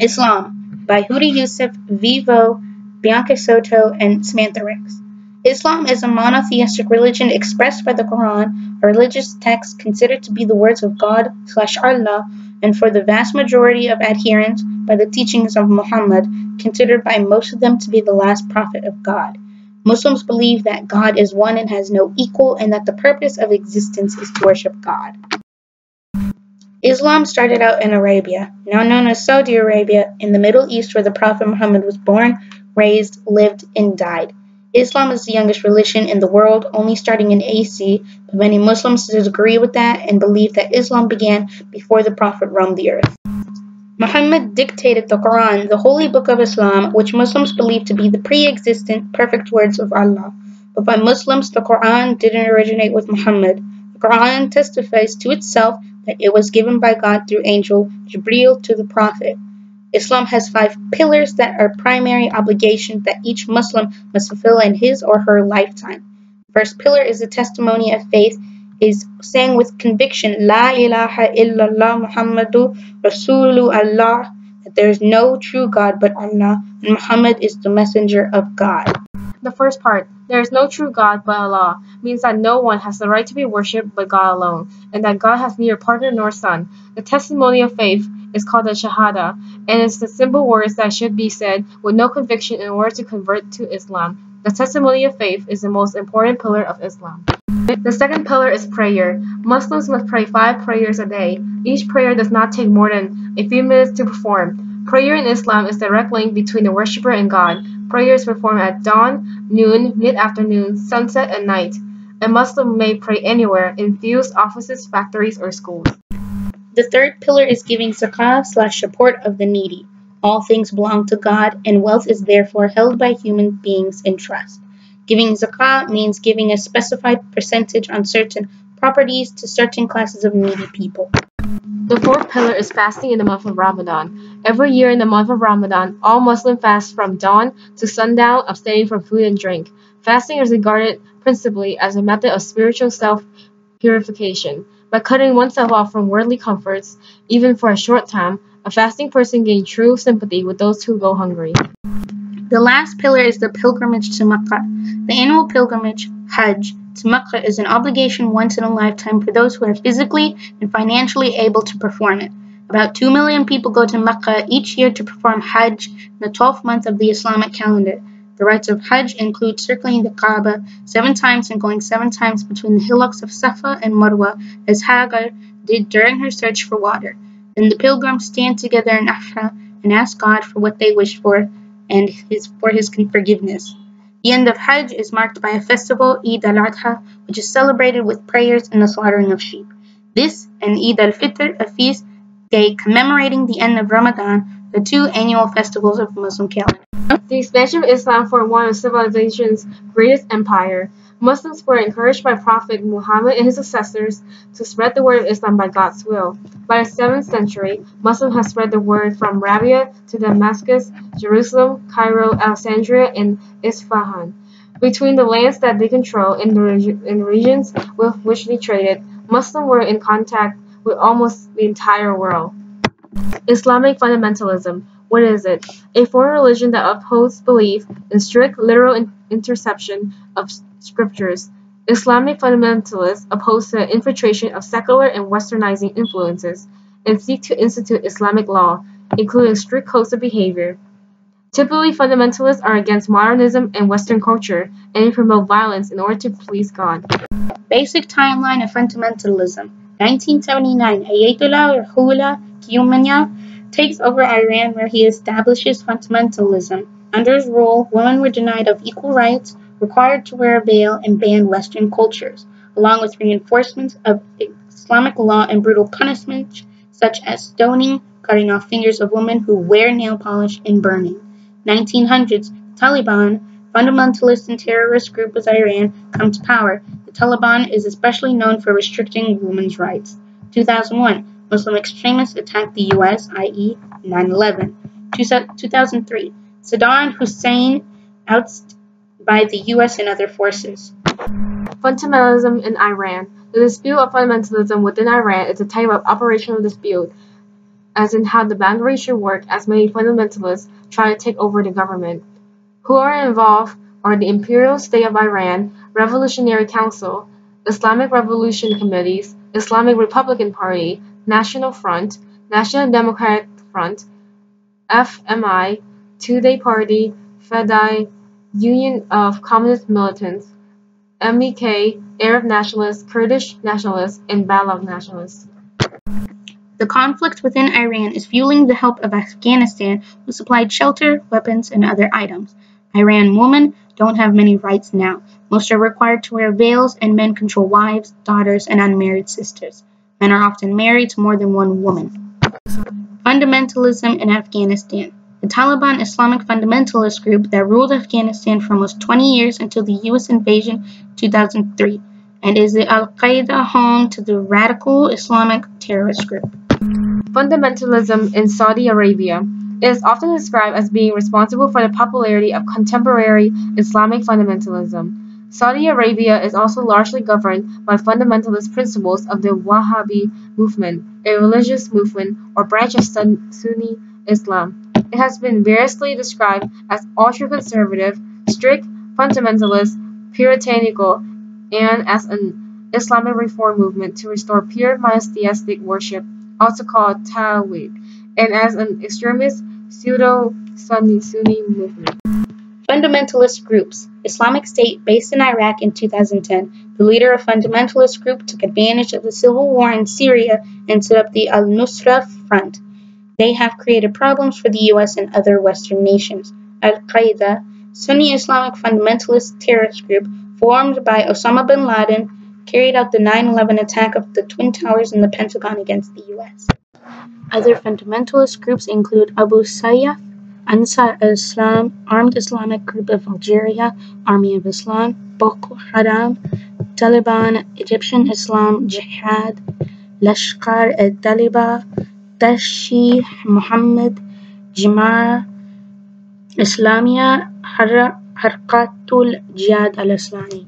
Islam by Huda Yusuf, Vivo, Bianca Soto, and Samantha Ricks. Islam is a monotheistic religion expressed by the Quran, a religious text considered to be the words of God slash Allah, and for the vast majority of adherents by the teachings of Muhammad, considered by most of them to be the last prophet of God. Muslims believe that God is one and has no equal, and that the purpose of existence is to worship God. Islam started out in Arabia, now known as Saudi Arabia, in the Middle East where the Prophet Muhammad was born, raised, lived, and died. Islam is the youngest religion in the world, only starting in AC, but many Muslims disagree with that and believe that Islam began before the Prophet roamed the earth. Muhammad dictated the Quran, the holy book of Islam, which Muslims believe to be the pre-existent, perfect words of Allah. But by Muslims, the Quran didn't originate with Muhammad. Quran testifies to itself that it was given by God through angel Jibril to the Prophet. Islam has five pillars that are primary obligations that each Muslim must fulfill in his or her lifetime. First pillar is the testimony of faith, is saying with conviction, La ilaha illallah Muhammadu Rasulu Allah, that there is no true God but Allah, and Muhammad is the messenger of God. The first part, there is no true God but Allah, means that no one has the right to be worshipped but God alone, and that God has neither partner nor son. The testimony of faith is called the Shahada, and it's the simple words that should be said with no conviction in order to convert to Islam. The testimony of faith is the most important pillar of Islam. The second pillar is prayer. Muslims must pray five prayers a day. Each prayer does not take more than a few minutes to perform. Prayer in Islam is the direct link between the worshipper and God. Prayer is performed at dawn, noon, mid-afternoon, sunset, and night. A Muslim may pray anywhere, in fields, offices, factories, or schools. The third pillar is giving zakah slash support of the needy. All things belong to God, and wealth is therefore held by human beings in trust. Giving zakah means giving a specified percentage on certain properties to certain classes of needy people. The fourth pillar is fasting in the month of Ramadan. Every year in the month of Ramadan, all Muslims fast from dawn to sundown, abstaining from food and drink. Fasting is regarded principally as a method of spiritual self purification. By cutting oneself off from worldly comforts, even for a short time, a fasting person gains true sympathy with those who go hungry. The last pillar is the pilgrimage to Makkah. The annual pilgrimage, Hajj, to Makkah is an obligation once in a lifetime for those who are physically and financially able to perform it. About 2 million people go to Mecca each year to perform Hajj in the 12th month of the Islamic calendar. The rites of Hajj include circling the Kaaba seven times and going seven times between the hillocks of Safa and Marwa, as Hagar did during her search for water. Then the pilgrims stand together in Afra and ask God for what they wish for and his, for his forgiveness. The end of Hajj is marked by a festival, Eid al-Adha, which is celebrated with prayers and the slaughtering of sheep. This and Eid al-Fitr, a feast day commemorating the end of Ramadan, the two annual festivals of the Muslim calendar. The expansion of Islam formed one of civilization's greatest empire. Muslims were encouraged by Prophet Muhammad and his successors to spread the word of Islam by God's will. By the 7th century, Muslims had spread the word from Arabia to Damascus, Jerusalem, Cairo, Alexandria, and Isfahan. Between the lands that they controlled and the, reg- and regions with which they traded, Muslims were in contact with almost the entire world. Islamic fundamentalism. What is it? A foreign religion that upholds belief in strict literal in interception of scriptures. Islamic fundamentalists oppose the infiltration of secular and westernizing influences and seek to institute Islamic law, including strict codes of behavior. Typically, fundamentalists are against modernism and Western culture and promote violence in order to please God. Basic timeline of fundamentalism 1979, Ayatollah Ruhollah Khomeini takes over Iran where he establishes fundamentalism. Under his rule, women were denied of equal rights, required to wear a veil, and banned Western cultures, along with reinforcements of Islamic law and brutal punishments such as stoning, cutting off fingers of women who wear nail polish, and burning. 1900s, Taliban, fundamentalist and terrorist group of Iran, come to power. The Taliban is especially known for restricting women's rights. 2001, Muslim extremists attacked the U.S., i.e., 9 11. 2003, Saddam Hussein ousted by the U.S. and other forces. Fundamentalism in Iran. The dispute of fundamentalism within Iran is a type of operational dispute. as in how the boundary should work as many fundamentalists try to take over the government. Who are involved are the Imperial State of Iran, Revolutionary Council, Islamic Revolution Committees, Islamic Republican Party, National Front, National Democratic Front, FMI, Tudeh Party, FEDAI, Union of Communist Militants, MEK, Arab Nationalists, Kurdish Nationalists, and Baloch Nationalists. The conflict within Iran is fueling the help of Afghanistan, who supplied shelter, weapons, and other items. Iran women don't have many rights now. Most are required to wear veils, and men control wives, daughters, and unmarried sisters. Men are often married to more than one woman. Fundamentalism in Afghanistan. The Taliban Islamic fundamentalist group that ruled Afghanistan for almost 20 years until the U.S. invasion in 2003, and is the Al Qaeda home to the radical Islamic terrorist group. Fundamentalism in Saudi Arabia. is often described as being responsible for the popularity of contemporary Islamic fundamentalism. Saudi Arabia is also largely governed by fundamentalist principles of the Wahhabi movement, a religious movement or branch of Sunni Islam. It has been variously described as ultra-conservative, strict, fundamentalist, puritanical, and as an Islamic reform movement to restore pure monotheistic worship, also called Tawhid, and as an extremist pseudo-Sunni Sunni movement. Fundamentalist groups. Islamic State based in Iraq in 2010. The leader of fundamentalist group took advantage of the civil war in Syria and set up the Al-Nusra Front. They have created problems for the US and other Western nations. Al-Qaeda, Sunni Islamic fundamentalist terrorist group formed by Osama bin Laden, carried out the 9-11 attack of the Twin Towers and the Pentagon against the US. Other fundamentalist groups include Abu Sayyaf, Ansar al-Islam, Armed Islamic Group of Algeria, Army of Islam, Boko Haram, Taliban, Egyptian Islam Jihad, Lashkar al-Taliban, تشي محمد جماعة إسلامية حركته الجهاد الإسلامي.